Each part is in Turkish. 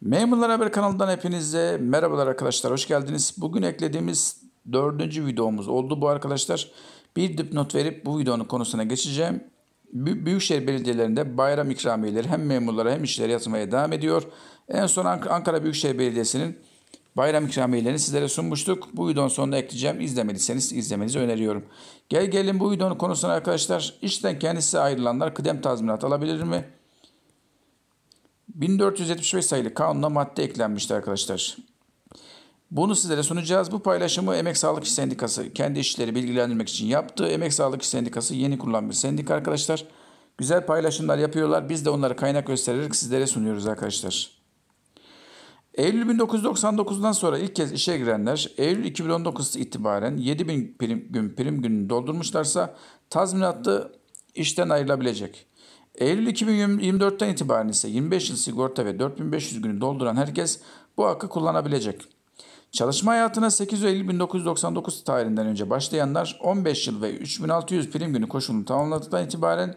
Memurlar Haber kanalından hepinize merhabalar arkadaşlar. Hoş geldiniz. Bugün eklediğimiz dördüncü videomuz oldu bu arkadaşlar. Bir dipnot verip bu videonun konusuna geçeceğim. Bü- Büyükşehir belediyelerinde bayram ikramiyeleri hem memurlara hem işçilere yatmaya devam ediyor. En son Ank- Ankara Büyükşehir Belediyesi'nin bayram ikramiyelerini sizlere sunmuştuk. Bu videonun sonunda ekleyeceğim. İzlemediyseniz izlemenizi öneriyorum. Gel gelin bu videonun konusuna arkadaşlar. İşten kendisi ayrılanlar kıdem tazminatı alabilir mi? 1475 sayılı kanuna madde eklenmişti arkadaşlar. Bunu sizlere sunacağız. Bu paylaşımı Emek Sağlık İş Sendikası kendi işçileri bilgilendirmek için yaptı. Emek Sağlık İş Sendikası yeni kurulan bir sendika arkadaşlar. Güzel paylaşımlar yapıyorlar. Biz de onları kaynak göstererek sizlere sunuyoruz arkadaşlar. Eylül 1999'dan sonra ilk kez işe girenler Eylül 2019 itibaren 7000 prim, gün prim gününü doldurmuşlarsa tazminatlı işten ayrılabilecek. Eylül 2024'ten itibaren ise 25 yıl sigorta ve 4500 günü dolduran herkes bu hakkı kullanabilecek. Çalışma hayatına 8 Eylül 1999 tarihinden önce başlayanlar 15 yıl ve 3600 prim günü koşulunu tamamladıktan itibaren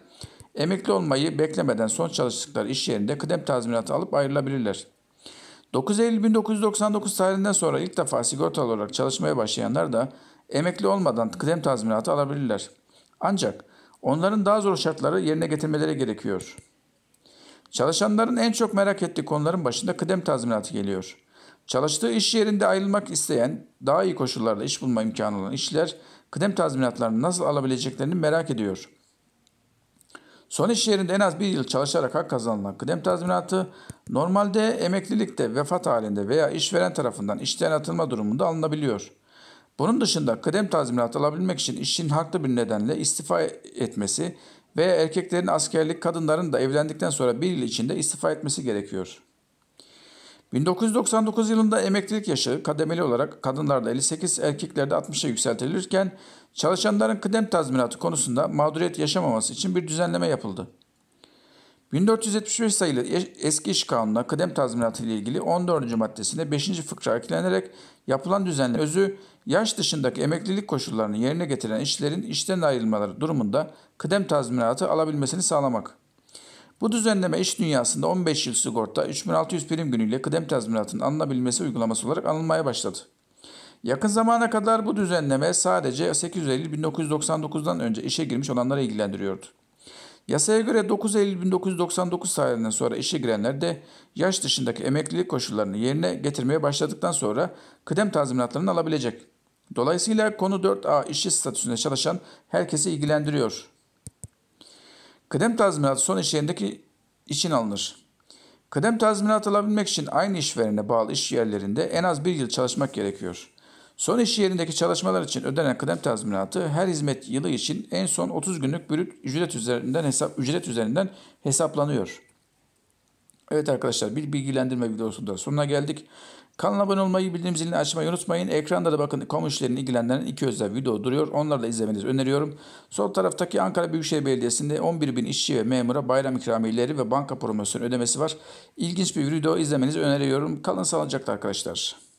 emekli olmayı beklemeden son çalıştıkları iş yerinde kıdem tazminatı alıp ayrılabilirler. 9 Eylül 1999 tarihinden sonra ilk defa sigortalı olarak çalışmaya başlayanlar da emekli olmadan kıdem tazminatı alabilirler. Ancak onların daha zor şartları yerine getirmeleri gerekiyor. Çalışanların en çok merak ettiği konuların başında kıdem tazminatı geliyor. Çalıştığı iş yerinde ayrılmak isteyen, daha iyi koşullarda iş bulma imkanı olan işçiler kıdem tazminatlarını nasıl alabileceklerini merak ediyor. Son iş yerinde en az bir yıl çalışarak hak kazanılan kıdem tazminatı normalde emeklilikte vefat halinde veya işveren tarafından işten atılma durumunda alınabiliyor. Bunun dışında kıdem tazminatı alabilmek için işçinin haklı bir nedenle istifa etmesi veya erkeklerin askerlik, kadınların da evlendikten sonra bir yıl içinde istifa etmesi gerekiyor. 1999 yılında emeklilik yaşı kademeli olarak kadınlarda 58, erkeklerde 60'a yükseltilirken çalışanların kıdem tazminatı konusunda mağduriyet yaşamaması için bir düzenleme yapıldı. 1475 sayılı eski iş kanununa kıdem tazminatı ile ilgili 14. maddesine 5. fıkra eklenerek yapılan düzenleme özü yaş dışındaki emeklilik koşullarını yerine getiren işçilerin işten ayrılmaları durumunda kıdem tazminatı alabilmesini sağlamak. Bu düzenleme iş dünyasında 15 yıl sigorta 3600 prim günüyle kıdem tazminatının alınabilmesi uygulaması olarak anılmaya başladı. Yakın zamana kadar bu düzenleme sadece 8 Eylül 1999'dan önce işe girmiş olanları ilgilendiriyordu. Yasaya göre 9 Eylül 1999 tarihinden sonra işe girenler de yaş dışındaki emeklilik koşullarını yerine getirmeye başladıktan sonra kıdem tazminatlarını alabilecek. Dolayısıyla konu 4A işçi statüsünde çalışan herkesi ilgilendiriyor. Kıdem tazminatı son iş yerindeki için alınır. Kıdem tazminatı alabilmek için aynı işverene bağlı iş yerlerinde en az bir yıl çalışmak gerekiyor. Son iş yerindeki çalışmalar için ödenen kıdem tazminatı her hizmet yılı için en son 30 günlük brüt ücret üzerinden hesap ücret üzerinden hesaplanıyor. Evet arkadaşlar bir bilgilendirme videosunda sonuna geldik. Kanala abone olmayı, bildirim zilini açmayı unutmayın. Ekranda da bakın kamu işlerini ilgilendiren iki özel video duruyor. Onları da izlemenizi öneriyorum. Sol taraftaki Ankara Büyükşehir Belediyesi'nde 11 bin işçi ve memura bayram ikramiyeleri ve banka promosyonu ödemesi var. İlginç bir video izlemenizi öneriyorum. Kalın sağlıcakla arkadaşlar.